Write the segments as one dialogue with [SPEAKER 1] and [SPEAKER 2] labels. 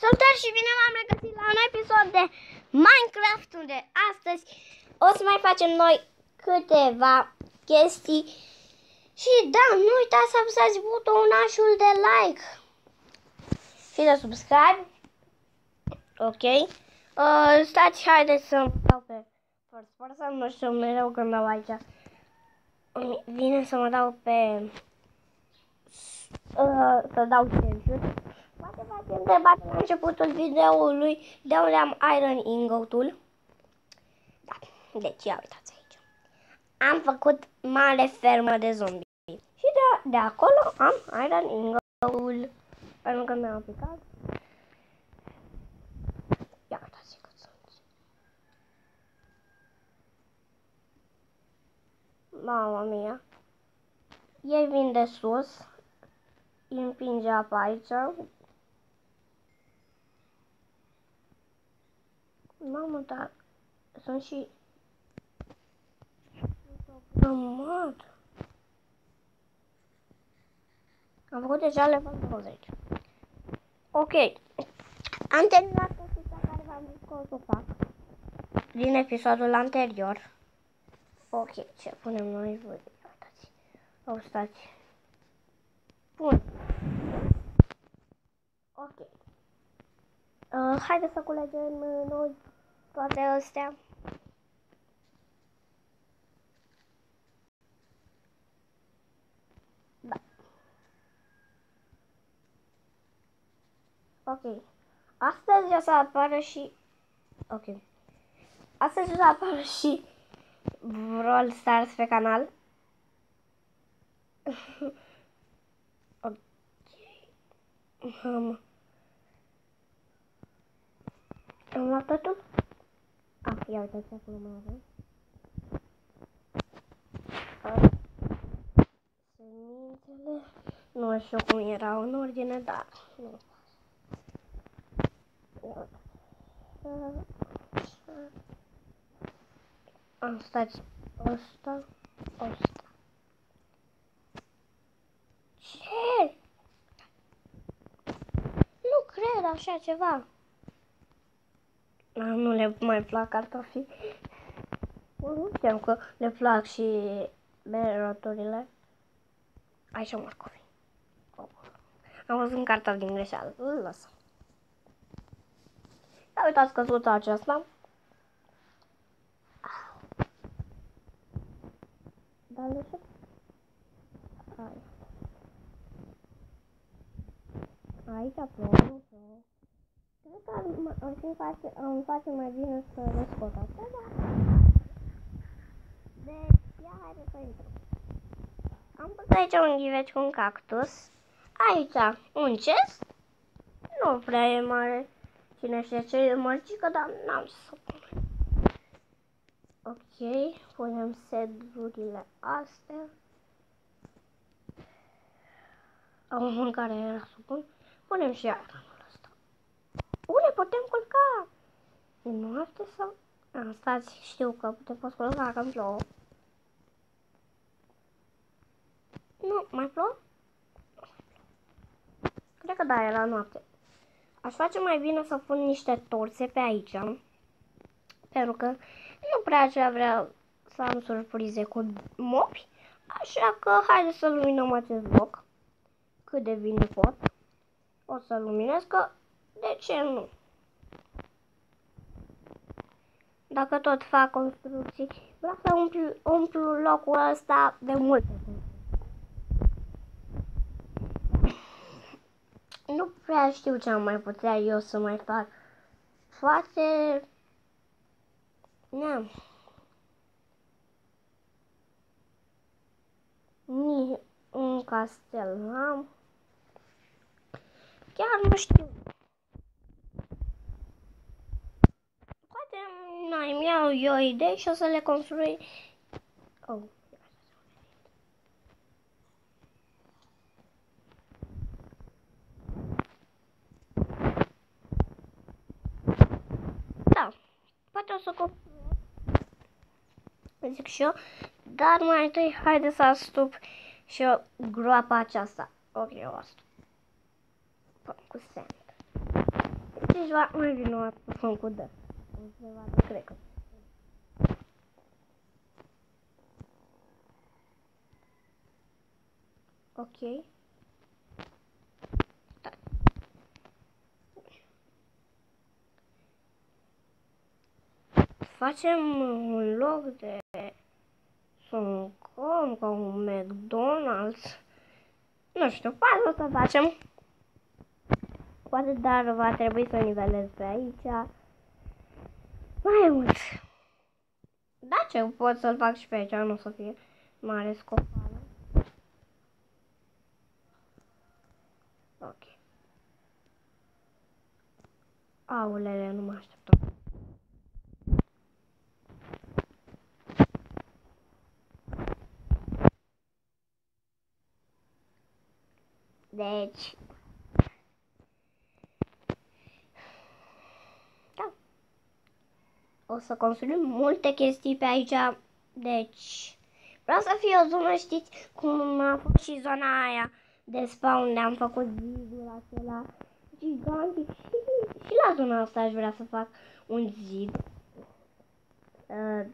[SPEAKER 1] Salutare și bine v-am regăsit la un episod de Minecraft unde astăzi o să mai facem noi câteva chestii și da, nu uitați să apăsați butonașul de like și de subscribe. Ok. Uh, stați, haideți să dau pe first person, nu știu mereu când dau aici. Vine să mă dau pe... Uh, să dau censure. Poate v-ați întrebat la începutul videoului de unde am Iron Ingotul. Da, deci ia uitați aici. Am făcut mare fermă de zombi. Și de, de acolo am Iron Ingotul. Pentru că mi-am aplicat. Ia uitați cât sunt. Mama mia. Ei vin de sus. Îi împinge apa aici. Mamă, dar sunt și... Grămadă. Am făcut deja level 20. Ok. Am terminat chestia care v-am zis că o să o fac. Din episodul anterior. Ok, ce punem noi? Voi uitați. O stați. Bun. Ok. Uh, haideți să culegem noi toate astea. Da. Ok. Astăzi o să apară și... Ok. Astăzi o să apară și Brawl Stars pe canal. ok. Mamă. Am luat totul? Ah, ia uitați acolo mai avem. Semințele. Nu știu cum erau în ordine, dar nu. Am stat ăsta, ăsta. Ce? Nu cred așa ceva. Nu le mai plac cartofii. Nu știam că le plac și beroturile. Aici morcovi. Am văzut un cartof din greșeală. Îl lăsăm. Ia uitați căsuța aceasta. Da, lăsă. Aici plouă, nu plouă. Cred că ar fi face, îmi face mai bine să le scot astea, dar... Deci, ia haide să intru. Am pus aici un ghiveci cu un cactus. Aici un chest. Nu prea e mare. Cine știe ce e mărcică, dar n-am să pun. Ok, punem sedurile astea. Am mâncare era să pun. Punem și iarna. Ule, putem culca! E noapte sau... A, stați, știu că putem poți culca, că îmi plouă. Nu, mai plouă? Cred că da, era noapte. Aș face mai bine să pun niște torțe pe aici. Pentru că nu prea aș vrea să am surprize cu mopi. Așa că haide să luminăm acest loc. Cât de bine pot. O să luminez că de ce nu? Dacă tot fac construcții, vreau să umplu, umplu locul ăsta de multe. Nu prea știu ce am mai putea eu să mai fac. Poate... Neam. Ni un castel am. Chiar nu știu. Mai îmi iau eu idei și o să le construi. Oh. Da, poate o să construiesc. Zic și eu, dar mai întâi haide să astup și eu groapa aceasta. Ok, o astup. Cu sand. Deci va mai vin o dată cu dă. O să vadă, cred că. Ok. Da. Facem un loc de sunt com ca un McDonald's. Nu știu, poate o să facem. Poate, dar va trebui să nivelez pe aici. Mai mult. Da, ce pot să-l fac și pe aici, nu o să fie mare scopală. Ok. Aulele, nu mă așteptam. Deci... O să construim multe chestii pe aici. Deci... Vreau să fie o zonă, știți, cum a fost și zona aia de spawn unde am făcut zidul acela gigantic și, și la zona asta aș vrea să fac un zid. Uh,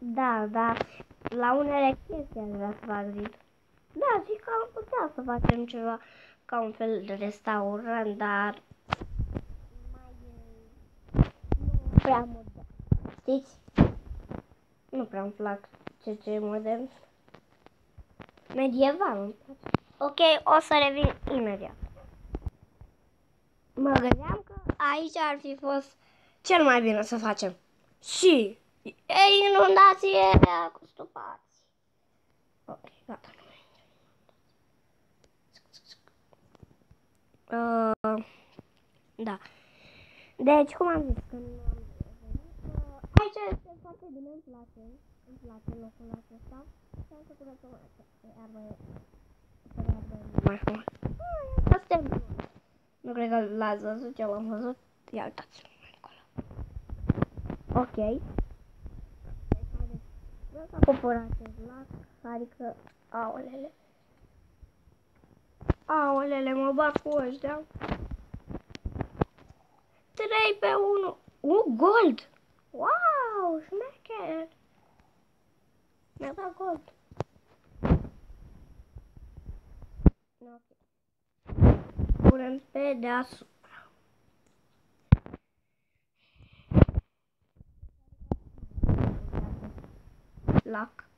[SPEAKER 1] da, da, la unele chestii aș vrea să fac zid. Da, zic că am putea să facem ceva ca un fel de restaurant, dar mai nu prea modern. Știți? Nu prea îmi plac ce ce modern. Medieval îmi place. Ok, o să revin imediat. Mă gândeam că aici ar fi fost cel mai bine să facem. Și e inundație cu stupați. Ok, gata. Uh, da. Deci, cum am zis, când am uh, aici este foarte bine, îmi place, îmi place locul acesta. Și am făcut o iarbă, mai frumos. Asta Nu cred că l-ați văzut, eu l-am văzut. Ia uitați-l acolo. Ok. Deci, haideți. Vreau să copor acest lac, adică, aolele. Aolele, mă bag cu ăștia. 3 pe 1. Uh, gold! Wow, șmecher! Mi-a dat gold. Ok. Punem pe deasupra. Lac.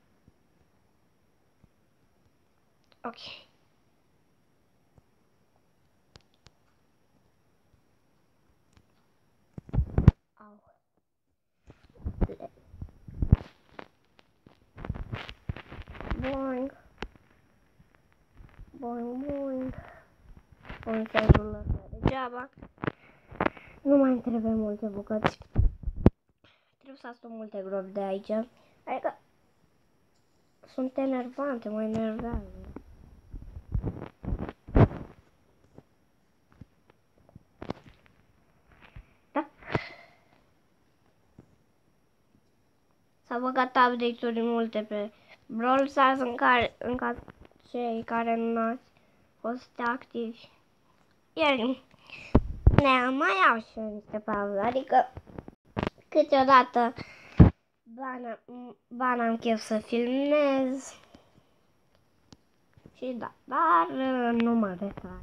[SPEAKER 1] Ok. Un sezul ăsta degeaba. Nu mai trebuie multe bucăți. Trebuie să astăm multe gropi de aici. Adică sunt enervante, mă enervează. S-a băgat update-uri multe pe Brawl Stars în care, în care cei care nu ați fost activi. Iar ne mai au și niște pauze, adică câteodată bana, bana am chef să filmez și da, dar nu mă retrag.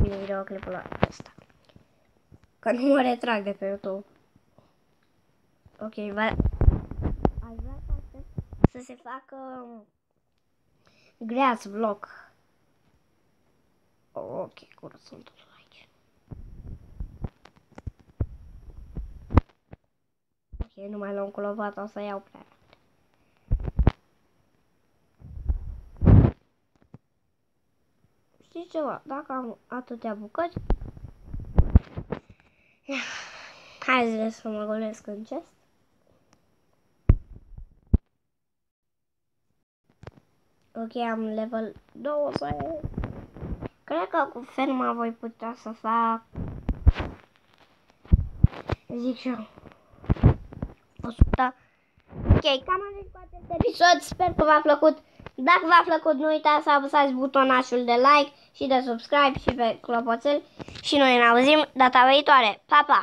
[SPEAKER 1] Videoclipul ăsta. Că nu mă retrag de pe YouTube. Ok, va... Aș vrea să, să se facă grass block. Ok, cură sunt aici. Ok, nu mai luăm cu lovata, o să iau prea Știți ceva? Dacă am atâtea bucăți... Hai să mă golesc în chest. Ok, am level 20. Cred că cu ferma voi putea să fac... Zic și eu. 100. Ok, cam am cu acest episod. Sper că v-a plăcut. Dacă v-a plăcut, nu uitați să apăsați butonașul de like și de subscribe și pe clopoțel și noi ne auzim data viitoare. Pa, pa!